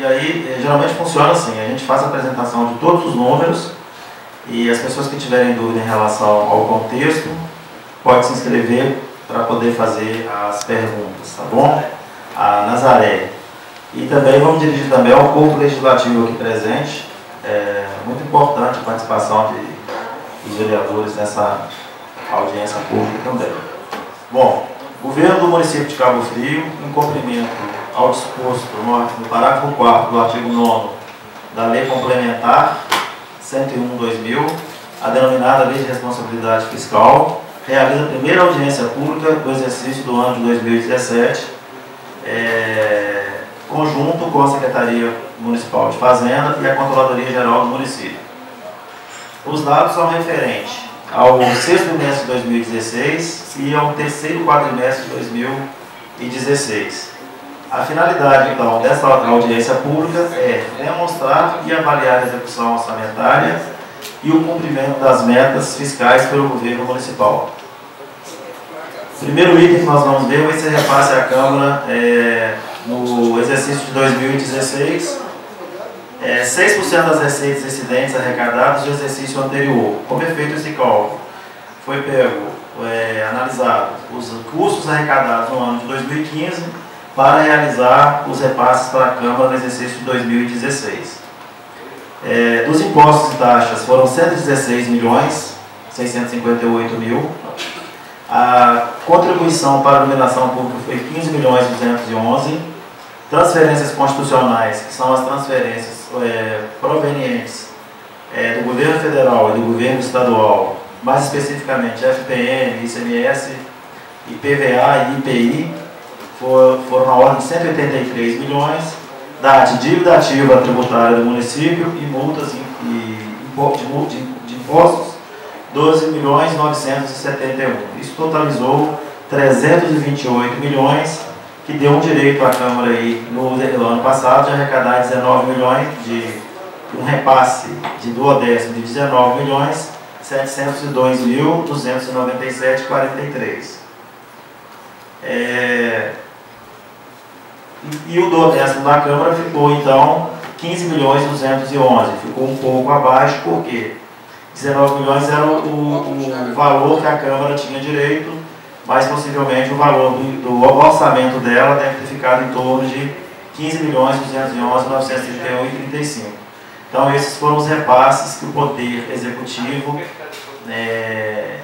E, aí, eh, geralmente funciona assim, a gente faz a apresentação de todos os números e as pessoas que tiverem dúvida em relação ao contexto, pode se inscrever para poder fazer as perguntas, tá bom? A Nazaré. E também vamos dirigir também ao corpo legislativo aqui presente. É muito importante a participação de, dos vereadores nessa audiência pública também. Bom, governo do município de Cabo Frio, em cumprimento ao disposto no, parágrafo 4 do artigo 9 da Lei Complementar 101-2000, a denominada Lei de Responsabilidade Fiscal, realiza a primeira audiência pública do exercício do ano de 2017, é, conjunto com a Secretaria Municipal de Fazenda e a Controladoria Geral do município. Os dados são referentes ao sexto trimestre de 2016 e ao terceiro quadrimestre de 2016. A finalidade, então, dessa audiência pública é demonstrar e avaliar a execução orçamentária e o cumprimento das metas fiscais pelo governo municipal. O primeiro item que nós vamos ver vai ser repasse à Câmara é, no exercício de 2016, é, 6% das receitas excedentes arrecadadas do exercício anterior. Como é feito esse cálculo? Foi pego, é, analisado os custos arrecadados no ano de 2015 para realizar os repasses para a Câmara no exercício de 2016. É, dos impostos e taxas foram 116 milhões 658 mil. A contribuição para a iluminação pública foi 15 milhões 211. Transferências constitucionais, que são as transferências é, provenientes é, do governo federal e do governo estadual, mais especificamente FPM, ICMS, IPVA e IPI, foram na ordem de 183 milhões, da dívida ativa tributária do município e multas e, de, de impostos, 12 milhões 971. Isso totalizou 328 milhões, que deu um direito à Câmara aí no, no ano passado de arrecadar 19 milhões de um repasse de duodécimo de 19 milhões 702.297,43. É, e, e o duodécimo da Câmara ficou, então, 15 milhões 211. Ficou um pouco abaixo, porque 19 milhões era o, o, o valor que a Câmara tinha direito, mas possivelmente o valor do, do, orçamento dela deve ter ficado em torno de 15 milhões 211 931,35. Então esses foram os repasses que o Poder Executivo é,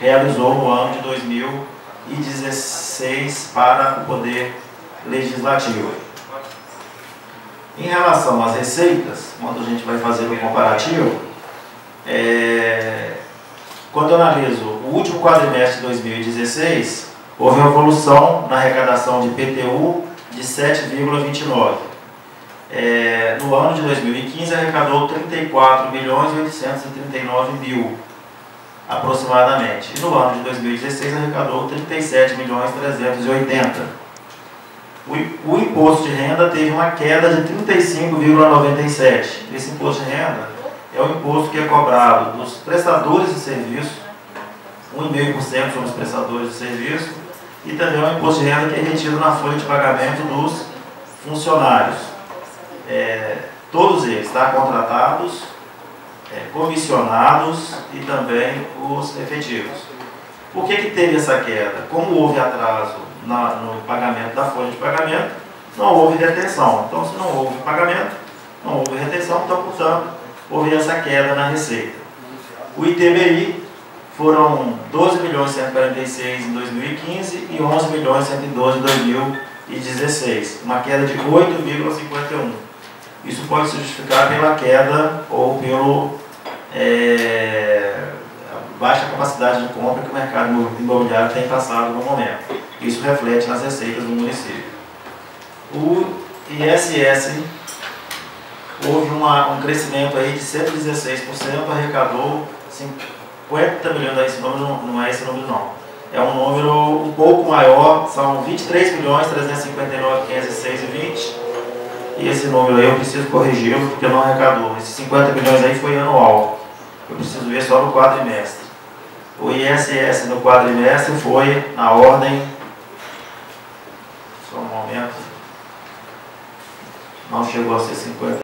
realizou no ano de 2016 para o Poder legislativo. Em relação às receitas, quando a gente vai fazer o comparativo, é, quando eu analiso o último quadrimestre de 2016, houve uma evolução na arrecadação de PTU de 7,29. É, no ano de 2015 arrecadou 34 milhões e 839 mil aproximadamente. E no ano de 2016 arrecadou 37 milhões 380 o, imposto de renda teve uma queda de 35,97. Esse imposto de renda é o imposto que é cobrado dos prestadores de serviço, 1,5% sobre os prestadores de serviço, e também é o imposto de renda que é retido na folha de pagamento dos funcionários. É, todos eles, tá? contratados, é, comissionados e também os efetivos. Por que, que teve essa queda? Como houve atraso na, no pagamento da folha de pagamento, não houve retenção. Então, se não houve pagamento, não houve retenção, então, portanto, houve essa queda na receita. O ITBI foram 12 milhões 146 em 2015 e 11 milhões 112 em 2016, uma queda de 8,51. Isso pode se justificar pela queda ou pelo é, baixa capacidade de compra que o mercado imobiliário tem passado no momento. Isso reflete nas receitas do município. O ISS houve uma, um crescimento aí de 116%, arrecadou 50 milhões, esse número não, é esse número não. É um número um pouco maior, são 23 milhões 359 506 e 20. Esse número aí eu preciso corrigi-lo porque não arrecadou. Esses 50 milhões aí foi anual. Eu preciso ver só no quadrimestre. O ISS no quadrimestre foi na ordem. Só um momento. Na não chegou a ser 50